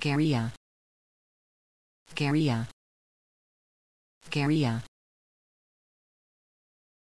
Garia. Garia. Garia.